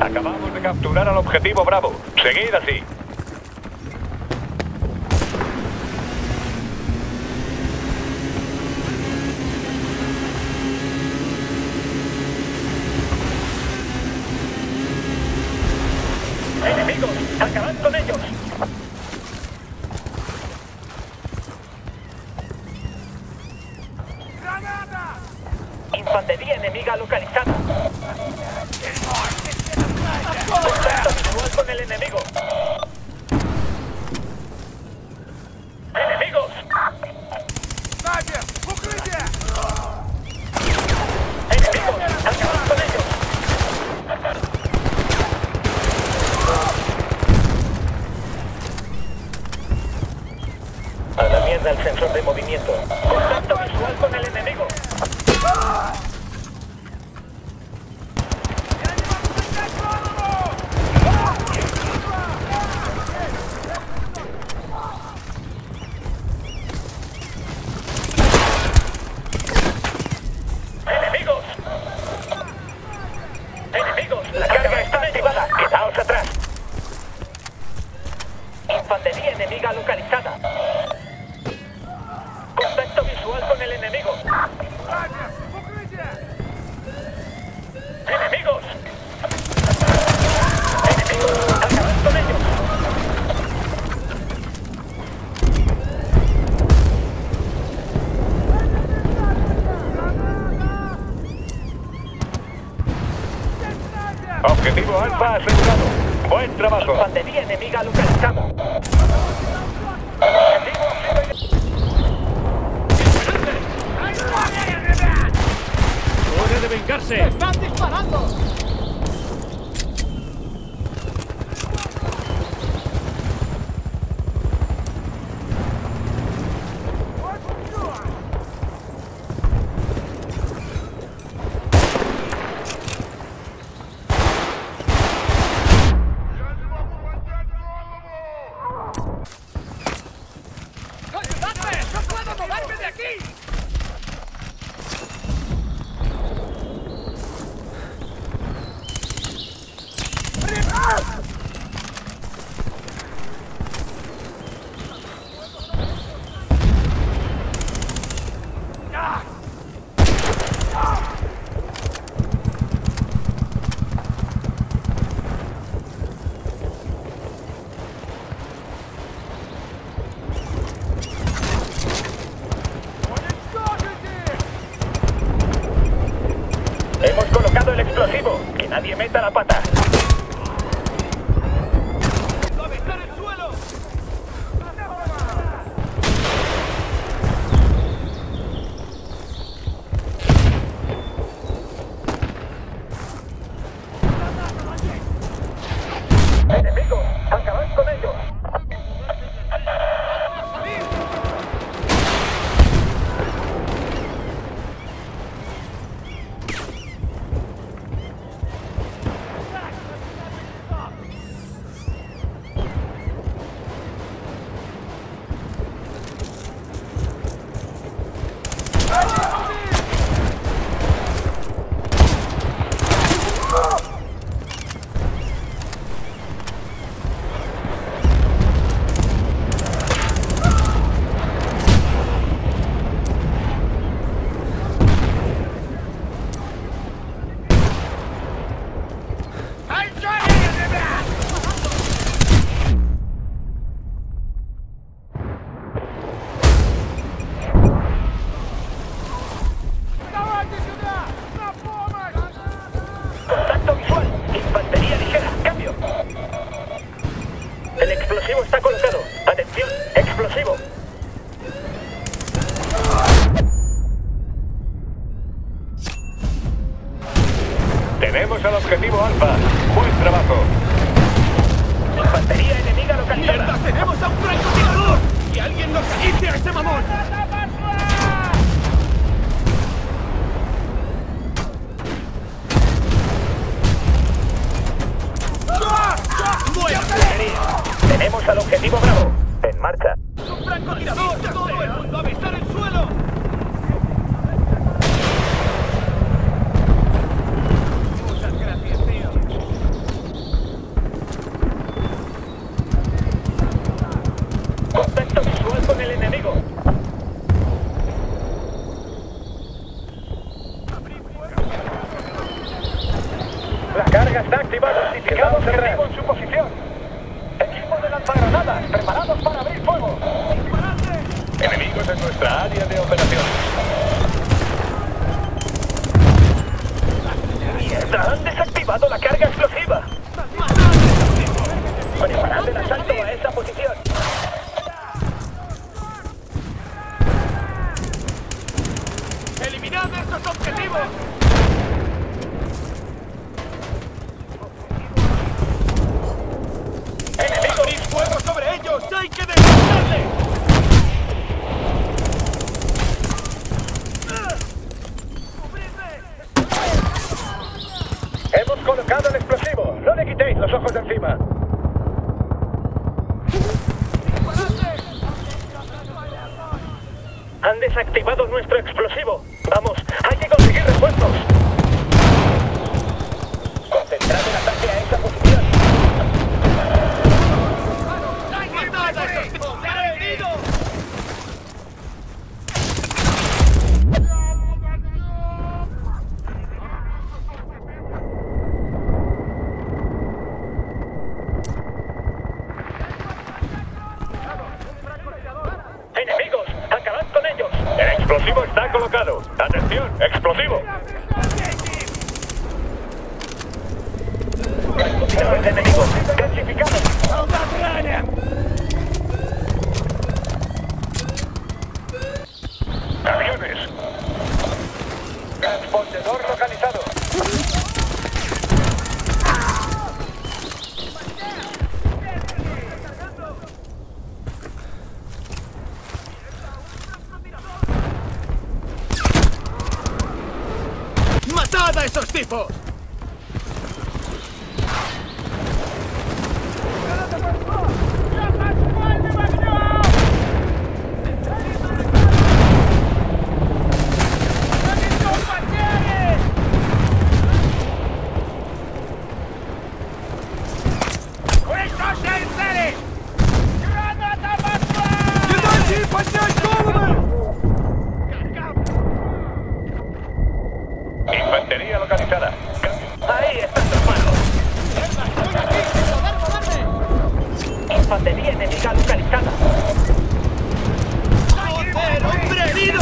Acabamos de capturar al objetivo Bravo. Seguid así. ¡Enemigos! ¡Acabad con ellos! Infantería enemiga localizada. Contacto visual con el enemigo. ¡Enemigos! ¡Enemigos! ¡Acabad con ellos! A la mierda el sensor de movimiento. Contacto visual con el enemigo. ¡Enemigos! ¡Enemigos! ¡La carga está activada! ¡Quedaos atrás! Infantería enemiga localizada. Contacto visual con el enemigo. ¡Enemigos! ¡Enemigos! ¡Acabad con ellos! Objetivo Alfa asegurado. Buen trabajo. Infantería enemiga localizada. ¡Hora de vengarse! ¡Están disparando! ¡Ayudadme! ¡No puedo moverme de aquí! Hemos colocado el explosivo. Que nadie meta la pata. Explosivo está colocado. Atención. Explosivo. Tenemos al objetivo Alfa. Buen trabajo. Infantería enemiga localizada. ¡Mierda! ¡Tenemos a un francotirador! ¡Que alguien nos quite a ese mamón! Preparados para abrir fuego. Enemigos en nuestra área de operación. ¡Mierda! ¡Han desactivado la carga explosiva! Preparad el asalto a esa posición. ¡Eliminad estos objetivos! ¡Enemigo! ¡Abrid fuego sobre ellos! ¡Hay que deshacerle! Hemos colocado el explosivo. No le quitéis los ojos de encima. Han desactivado nuestro explosivo. Vamos, explosivo está colocado. Atención, explosivo. ¡Tirador de enemigos! Clasificado. Aviones. Transpondedor localizado. ¡Matad a esos tipos! Infantería localizada. ¡Ahí están tus manos! Infantería enemiga localizada. ¡Joder, hombre herido!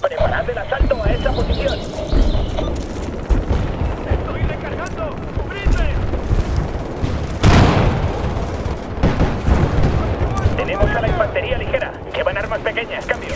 Preparad el asalto a esa posición. ¡Estoy recargando! ¡Cubridme! Tenemos a la infantería ligera. Llevan armas pequeñas. Cambio.